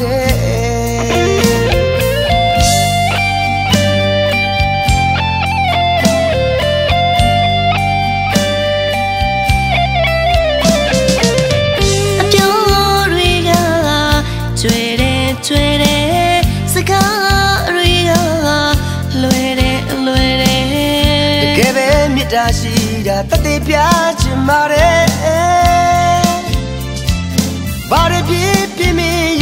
တယောက်တည်းတာရှိတာတသက်ပြချင်ပါတယ်ဘာရပြ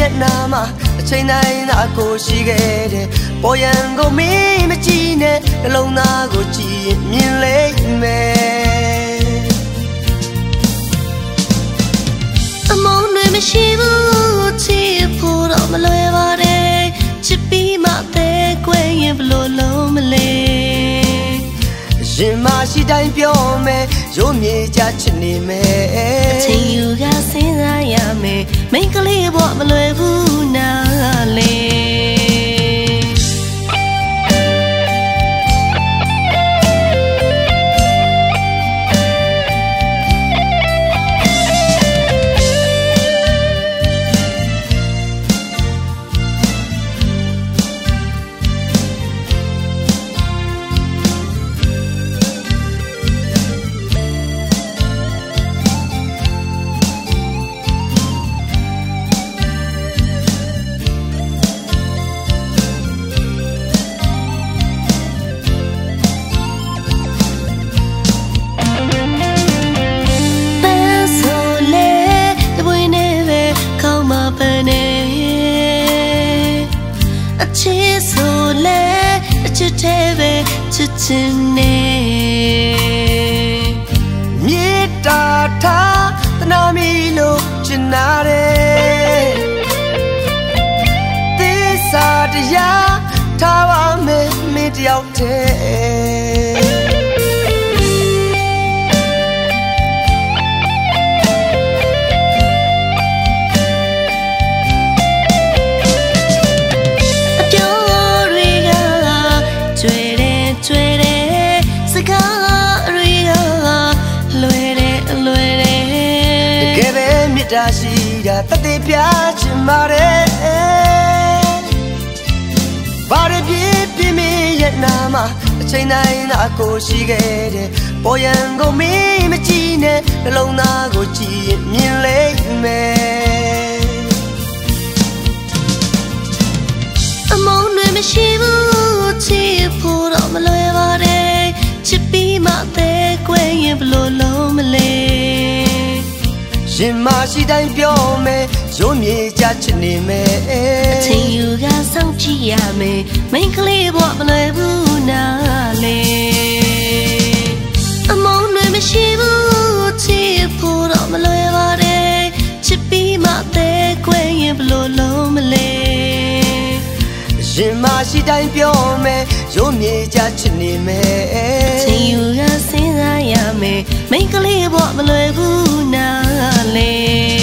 ပြမင်းရဲ့နာမှာအချိန်တိုင်းသာကိုရှိခဲ့တဲ့ပေါ်ရန်ကိုမင်းမကြည့်နဲ့နှလုံးသားကိုကြည့်ရင်မြင်လိမ့်မယ်အမောင်းတွေမရှိဘူးချစ်ဖို့တော့မလွယ်ပါနဲ့ချစ်ပြီးမှတဲ့ကွယ်ရင်ဘလို့လုံးမလဲရင်မရှိတိုင်းပြောမယ်ရုံးမြေချချစ်နေမယ်အချိန်ယူကစဉ်းစားရမယ် မိန်းကလေးဘဝမလွယ်ဘူးနာလေ မင်းတယောက်တည်းတာရှိတာတသက်ပြချင်ပါတယ် မင်းရဲ့နာမှာအချိန်တိုင်းသာကိုရှိခဲ့တဲ့ပေါ်ရန်ကိုမင်းမကြည့်နဲ့နှလုံးသားကိုကြည့်ရင်မြင်လိမ့်မယ်အမောင်းတွေမရှိဘူးချစ်ဖို့တော့မလွယ်ပါနဲ့ချစ်ပြီးမှတဲ့ကွယ်ရင်ဘလို့လုံးမလဲ ရင်မရှိတိုင်းပြောမယ်ရုံးမြေချချစ်နေမယ်အချိန်ယူကစောင့်ကြည့်ရမယ်မိန်းကလေးဘဝမလွယ်ဘူးနာလေအမောင်းတွေမရှိဘူးချစ်ဖို့တော့မလွယ်ပါနဲ့ချစ်ပြီးမှတဲ့ကွယ်ရင်ဘလို့လုံးမလဲရင်မရှိတိုင်းပြောမယ်ရုံးမြေချချစ်နေမယ်အချိန်ယူကစဉ်းစားရမယ် မိန်းကလေးဘဝမလွယ်ဘူးနာလေ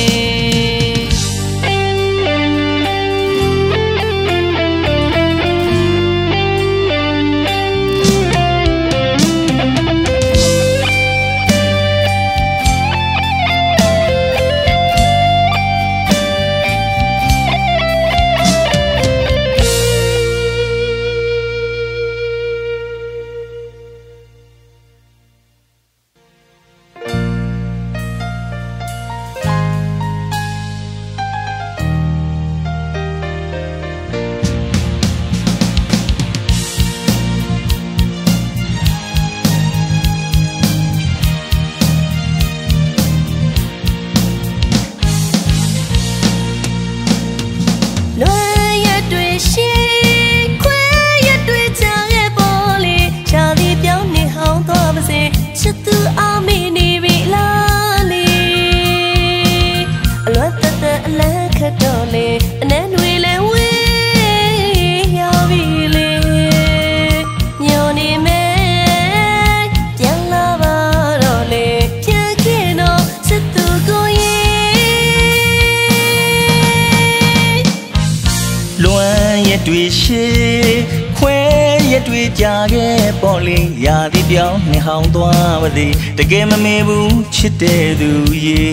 တွေရှိခွဲရက်တွေကြာခဲ့ပေါ်လေရာသီပြောင်းနှစ်ဟောင်းသွားပါသည်တကယ်မမေဘူးချစ်တဲ့သူရေ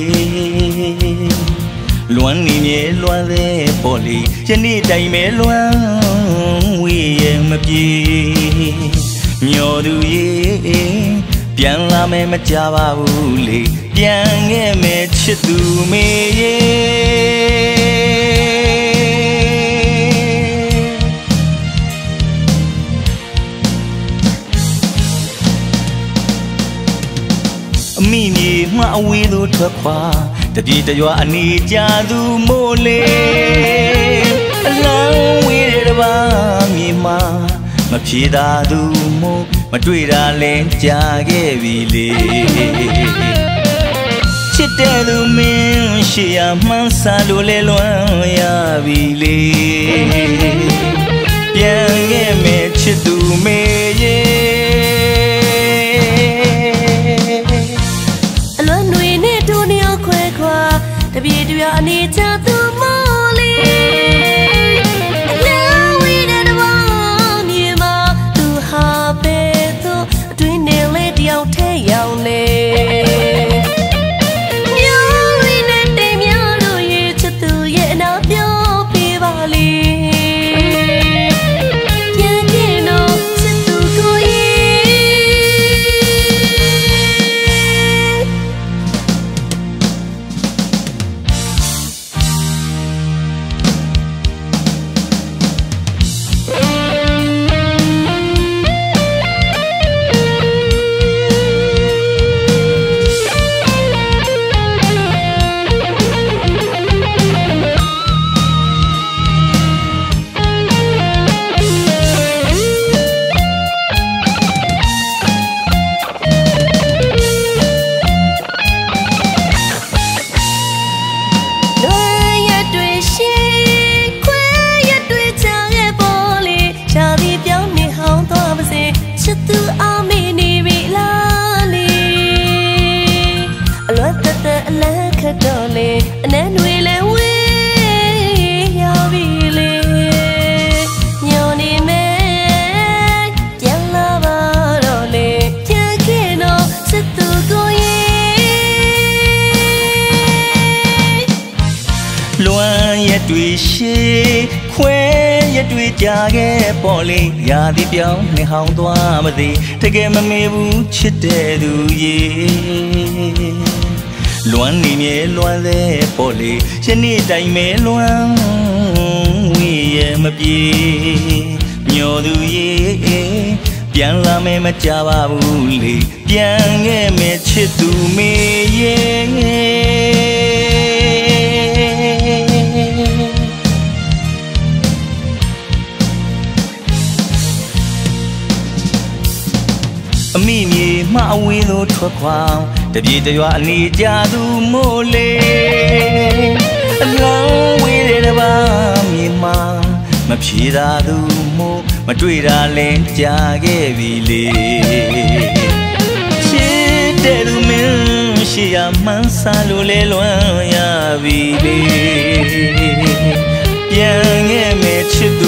လွမ်းနေမြေလွမ်းသေးပေါ်လေယနေ့တိုင်မဲလွမ်းဝေးရဲ့မပြေမျောသူရေပြန်လာမယ်မကြပါဘူးလေပြန်ခဲ့မယ်ချစ်သူမေရေ မြေမှအဝေးသို့ထွက်ခွာတပြေတရွာအနေကြသူမို့လေအလံဝေးတဲ့တပါမြေမှာမဖြေသာသူမို့မတွေ့တာလဲကြာခဲ့ပြီလေချစ်တဲ့သူမင်းရှိရမှန်းဆလို့လဲလွမ်းရပြီလေပြန်ခဲ့မယ်ချစ်သူမေရဲ့ တွေရှိခွဲရက်တွေကြာခဲ့ပေါ်လေရာသီပြောင်းနှစ်ဟောင်းသွားမသည်တကယ်မမေဘူးချစ်တဲ့သူရေလွမ်းနေမြေလွမ်းသေးပေါ်လေယနေ့တိုင်မဲလွမ်းဝေးရဲ့မပြေမျောသူရေပြန်လာမယ်မကြပါဘူးလေပြန်ခဲ့မယ်ချစ်သူမေရေ မြေမှအဝေးသို့ထွက်ခွာတပြေတရွာအနေကြသူမို့လေအလောင်းဝေးတဲ့တပါမြေမှာမဖြေသာသူမို့မတွေ့တာလဲကြာခဲ့ပြီလေချစ်တဲ့သူမင်းရှိရမှန်းဆလို့လဲလွမ်းရပြီလေပြန်ခဲ့မယ်ချစ်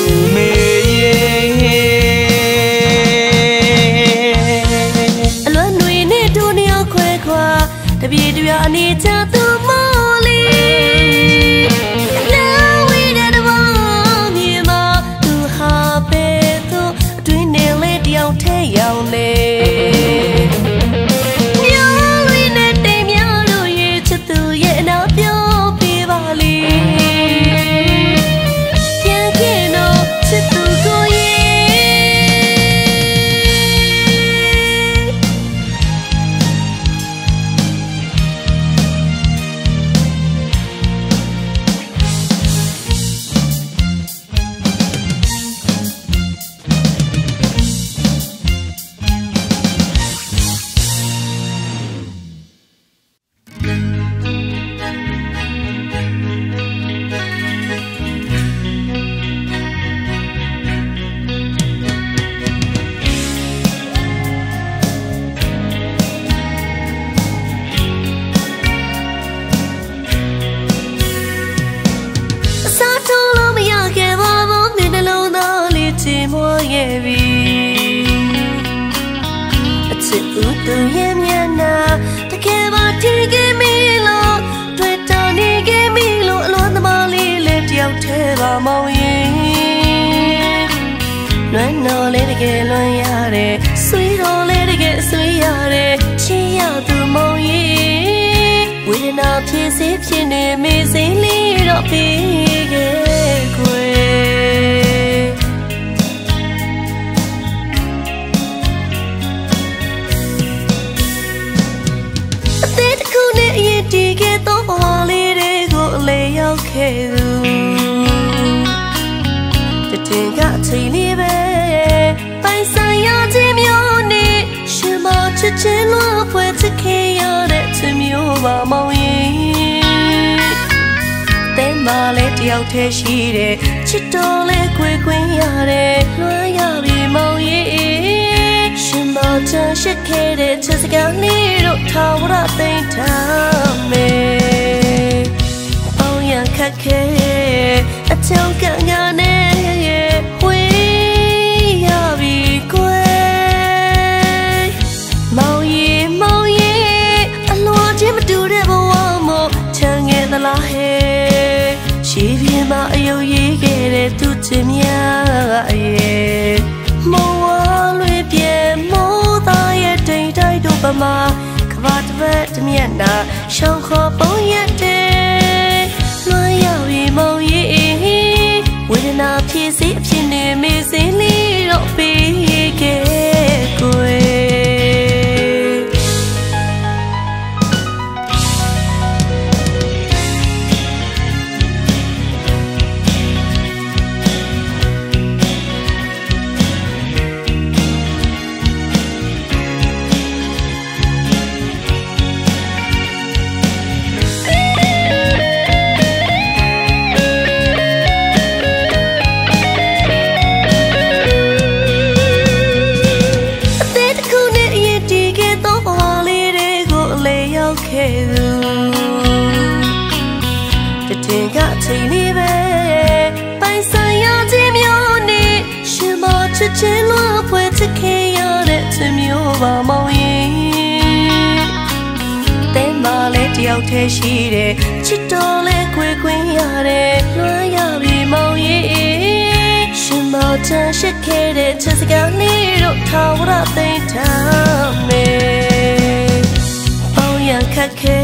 ရင်ဝေဒနာဖြစ်စေဖြစ်နေမေးစိလေးတော့ပြီးခဲ့ခွေတီခဲ့သောဘဝလေးတွေကိုအလေရောက်ခဲ့သူတတင်ကအချိန်လေးပဲပိုင်ဆိုင်ရခြင်းမျိုးနဲ့ရှင် မချစ်ချင်းလို့ဖွဲ့ချစ်ခဲ့ရတဲ့ချစ်မျိုးပါမောင်ရင်တဲမလေးတယောက်တည်းရှိတဲ့ချစ်တော်လေးခွေခွင်းရတဲ့လွှမ်းရပြီမောင်ရင်ရှင်မချစ်ရှိခဲ့တဲ့ချစ်စကားလေးတို့ထာဝရသိမ့်ထားမယ်အောင်ရခက်ခဲအချောင်းကငါနဲ့ ချင်များရဲ့မောဝါလွေပြေမိုးသားရဲ့တိမ်တိုက်တို့ပမာဘာတပတ်တမျက်နာရှောင်းခေါ်ပုံရက်တဲ့လွှမ်းရောက်ရီမောင်ရီဝေဒနာဖြစ်စီအဖြစ်နေမေစင်းလေးတော့ပေးခဲ့ က်တည်းရှိတဲ့ချစ်တော်လေးခွေခွင်းရတဲ့လွှမ်းရပြီမောင်ရင်ရှင်မချစ်ရှိခဲ့တဲ့ချစ်စကားလေးတို့ထာဝရသိမ့်ထားမယ်ရခက်ခဲ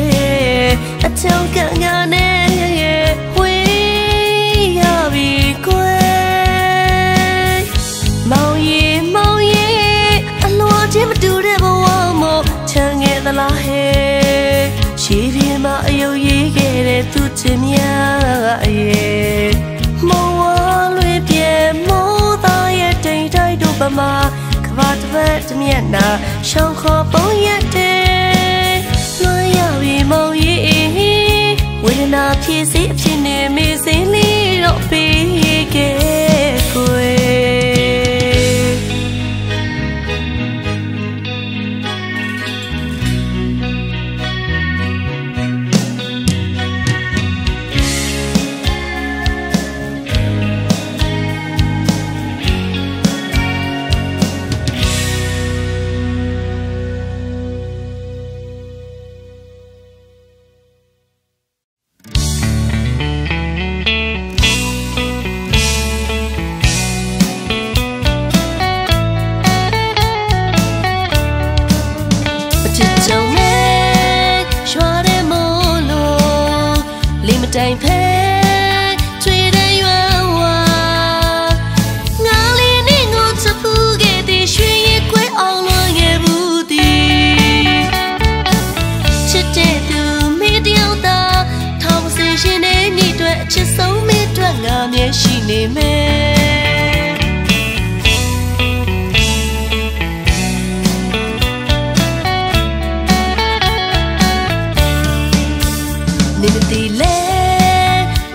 အချောင်းကငါနဲ့ဝေးရပြီကွယ်မောင်ရီမောင်ရီအလွန်ချင်းမတူတဲ့ သူချင်များရဲ့မောဝါလွေပြေမိုးသားရဲ့တိမ်တိုက်တို့ပမာကဘာတပတ်တမျက်နာရှောင်းခေါ်ပုံရက်တဲ့မောင်ရီဝေဒနာဖြစ်စေအဖြစ်နေမေးစင်းလေးတော့ပေးခဲ့ကိုယ် နေမယ်နေမတီလဲ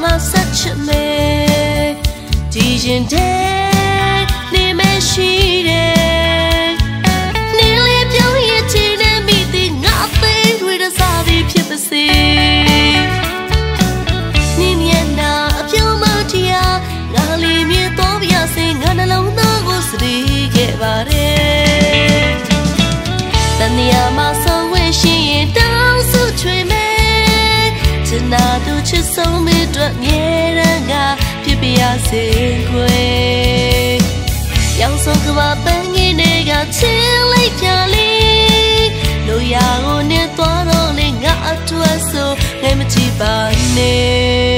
ငါဆက်ချစ်မယ်ဒီရင်တဲ့နေမရှိတယ်နေလေးပြောင်းရင်ချင်တဲ့မိသည်ငါသိတွေးရစားပြီးဖြစ်ပါစေ ချွေမဲချင်နာသူချစ်ဆုံးမအတွက်မြဲတမ်းကဖြစ်ပြရစေခွေရောင်စုံကဘာပန်းငင်းတွေကချင်းလိုက်ပြလေးလိုရာကိုနဲ့သွားတော့လေငါအတွက်ဆိုငယ်မကြည့်ပါနဲ့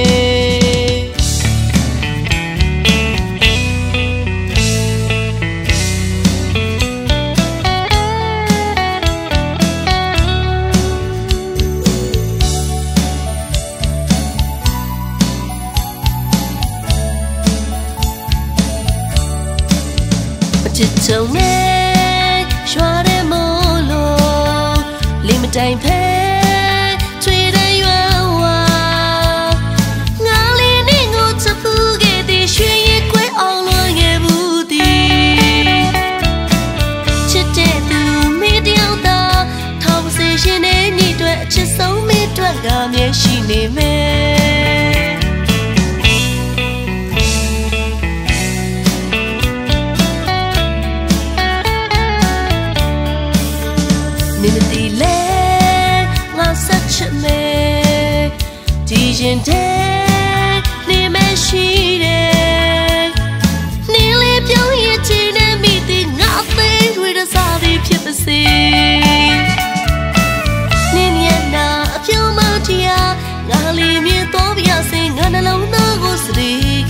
ချစ်ချုံနဲ့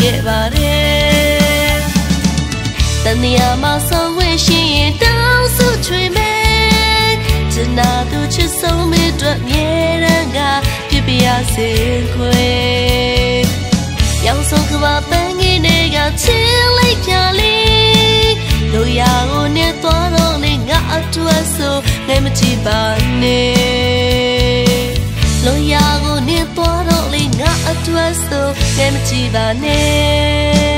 ခဲ့ပါတယ်တန်မြာမဆောင်ဝဲရှိရင်တောင်းစုချွေမဲ့ချင်နာသူချစ်ဆုံးမအတွက်မြဲတမ်းကပြပြရစေခွေရောင်စုံကဘာပန်းငင်းတွေကချင်းလိုက်ပြလေးလိုရာကိုနဲ့သွားတော့လေငါအတွက်ဆိုငယ်မကြည့်ပါနဲ့ လိုရာကိုနဲ့သွားတော့လေငါအတွက်ဆိုငယ်မကြည့်ပါနဲ့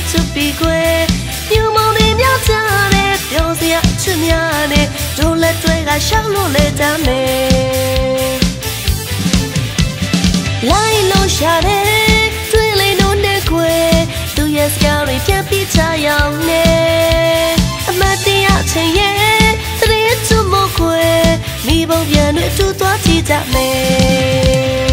လိုတရင်ချပြီးခွေမြူမောင်တွေများကြတဲ့ပြောစရာအချစ်များနဲ့ဒုလက်တွေကရှောက်လို့လေတမ်းမယ်လိုက်လို့ရှာတဲ့တွေ့လေနိုးနဲ့ခွေသူရဲ့စကားတွေပြန်ပြီးချရောင်နဲ့အမတ်တရားချင်ရဲ့တရင်ချမခွေမိဘပြန်တွေအတူသွားကြည့်ကြမယ်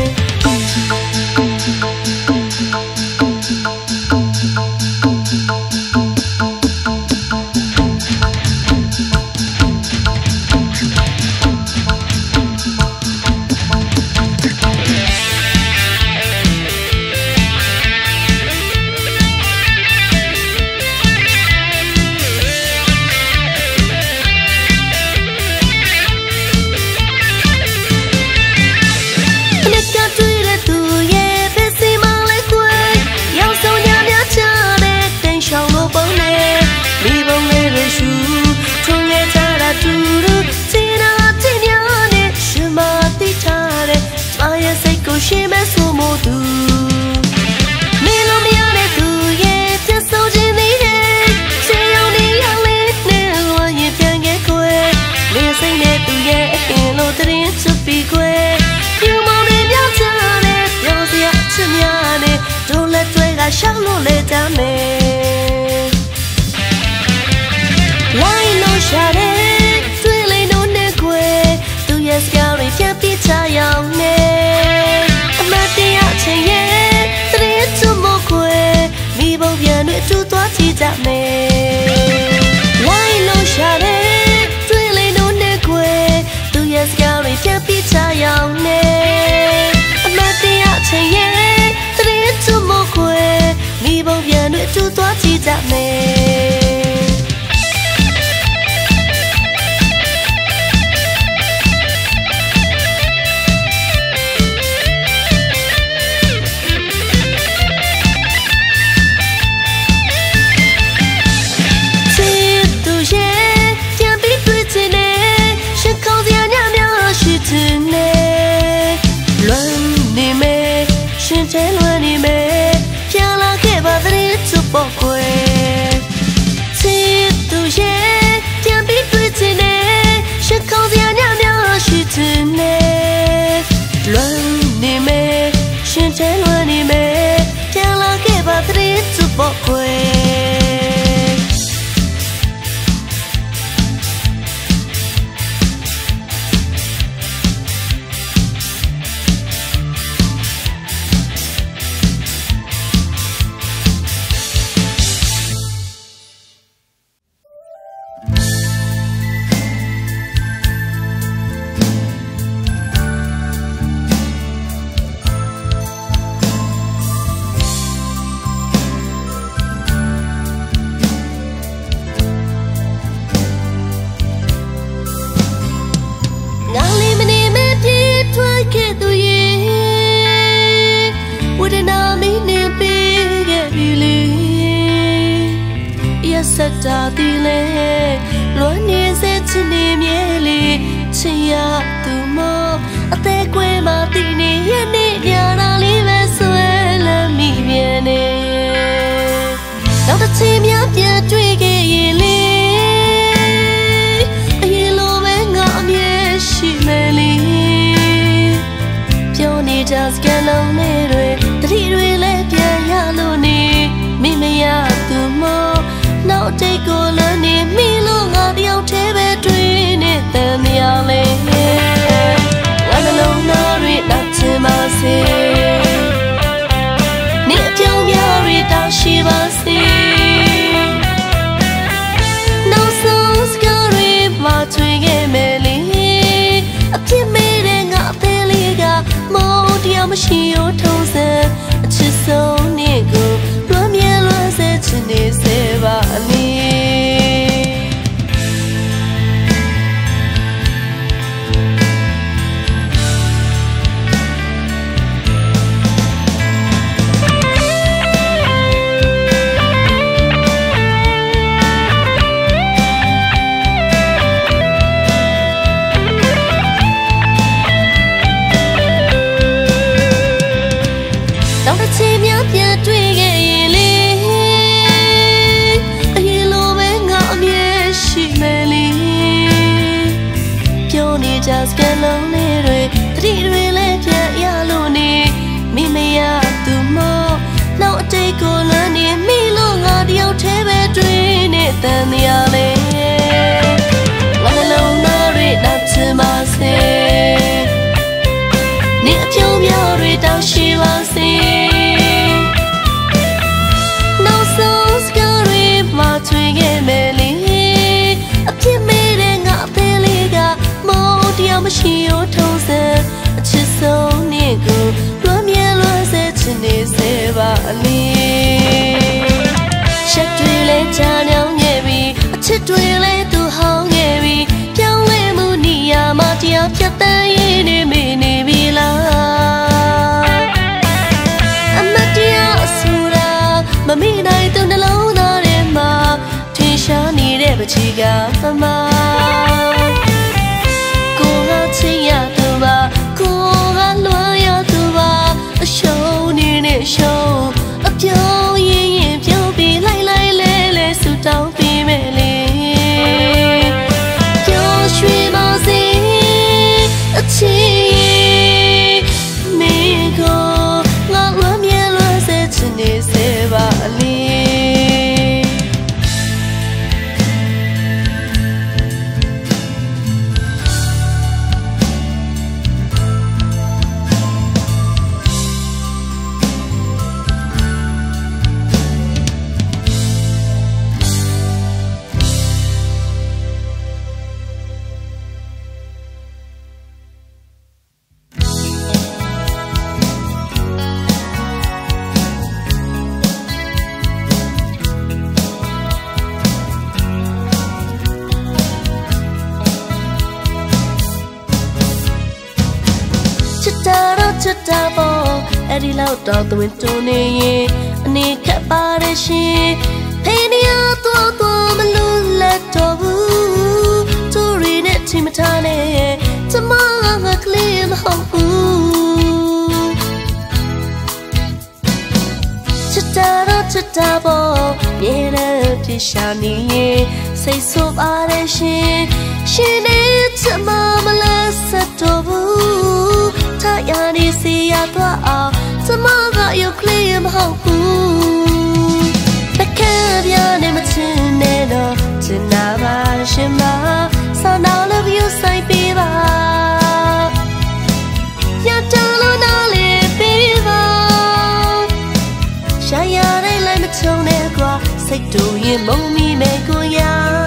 ရှောက်လို့လေတမ်းမယ် Line လို့ရှာတယ်သွေးလေးတို့နဲ့ကွယ်သူရဲ့ scale တွေပြန်ပြချရအောင်နဲ့အမတ်တရားချင်ရဲ့သတိချမကွယ်မိဘပြန်တွေအတူသွားကြည့်ကြမယ် mê. မရှိရောထုံးစံအချစ်ဆုံးနဲ့ကိုလွမ်းမြဲလွမ်းစေချင်နေစေပါအမည် နေမေ့နေပြီလားအမတ်တရားအဆူရာမမေ့နိုင်တဲ့နှလုံးသားထဲမှာထင်ရှားနေတဲ့ပချီကမမ အဲ့ဒီလောက်တော့သွင်းတုံနေရင်အနေခက်ပါတယ်ရှင်ဖေးနေရတော့တော့မလို့လက်တော့ဘူးသူရီနဲ့ချင်မထားနဲ့ကျမငါကလေးမဟုတ်ဘူးချစ်တာတော့ချစ်တာပေါ့မြေနဲ့ပြရှာနေရင်စိတ်ဆိုးပါတယ်ရှင်ရှင်နဲ့ချစ်မမလားဆက်တော့ဘူးထားရနေစီရတော့အောင် ကျမကရုပ်ကလေးမဟုတ်ဘူးတကယ်ပြနေမချင်နဲ့တော့ချင်နာပါရှင်မဆောင်းတော့လို့ယူဆိုင်ပေးပါရတော့လို့နားလေးပေးပါရှာရတဲ့လိုက်မချုံနဲ့ကွာစိတ်တူရင်မုံမိမဲ့ကိုရာ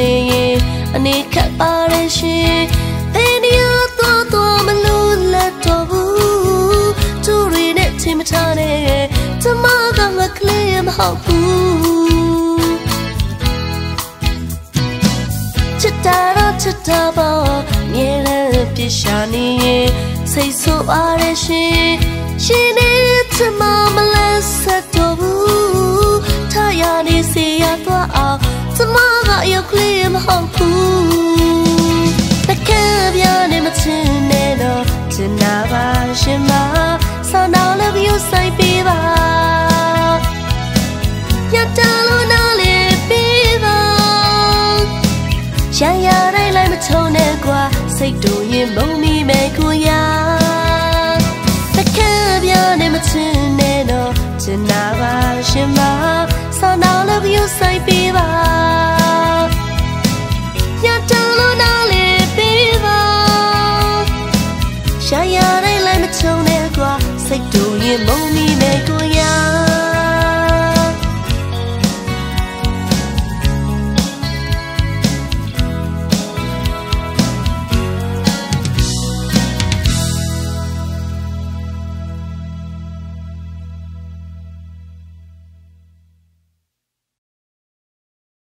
နေရင်အနေခက်ပါရဲ့ရှင်ဘယ်နေရာသွားသွားမလို့လက်တော့ဘူးသူတွေနဲ့ချင်မထားနဲ့ကျမကငါကလေးမဟုတ်ဘူးချစ်တာတော့ချစ်တာပေါ့မြဲတဲ့ပြရှာနေရင်စိတ်ဆိုးပါရဲ့ရှင်ရှင်နဲ့ချမမလဲဆက်တော့ဘူးထားရနေစေရသွား အောင်ကျမကအယုတ်ကလေးမဟုတ်ဘူးတကယ်ပြနေမချင်နဲ့တော့ချင်နာပါရှင်မဆောင်းတော့လည်းယူဆိုင်ပေးပါရတလို့နားလေးပေးပါရရတိုင်းလိုက်မချုံနဲ့ကွာစိတ်တို့ရင်မုံမိမဲ့ကိုရတကယ်ပြနေမချင်နဲ့တော့ချင်နာပါရှင်မဆောင်းတော့လည်းယူဆိုင်ပေးပါ